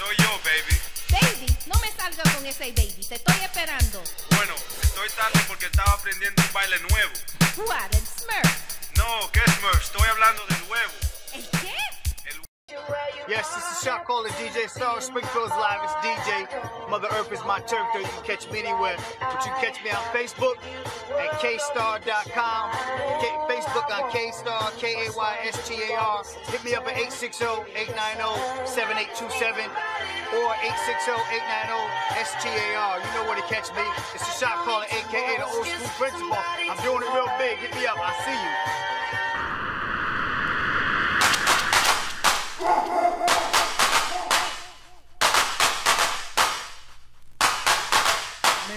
soy yo, baby. Baby, no me salgas con ese baby, te estoy esperando. Bueno, estoy tarde porque estaba aprendiendo un baile nuevo. What, el Smurf? No, ¿qué Smurf? Yes, this is Shot Caller DJ Star. Springfield's live. It's DJ. Mother Earth is my though. You can catch me anywhere. But you catch me on Facebook at kstar.com. Facebook on Kstar, K A Y S T A R. Hit me up at 860 890 7827 or 860 890 STAR. You know where to catch me. It's the Shot Caller, aka the old school principal. I'm doing it real big. Hit me up. I see you.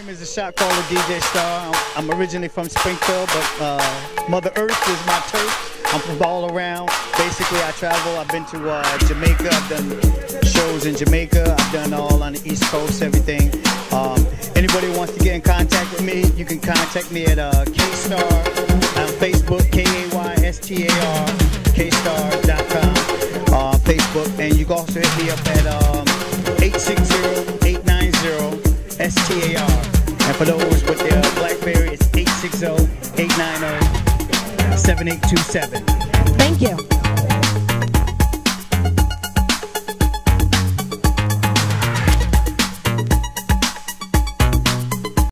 Name is the shot caller DJ Star. I'm, originally from Springfield, but uh, Mother Earth is my turf. I'm from all around. Basically, I travel. I've been to uh, Jamaica. I've done shows in Jamaica. I've done all on the East Coast, everything. Um, anybody wants to get in contact with me, you can contact me at uh, K-Star on Facebook, K-A-Y-S-T-A-R, kstar.com uh, Facebook. And you can also hit me up at um, 860-890-STAR. And for those with their BlackBerry, it's 860-890-7827. Thank you.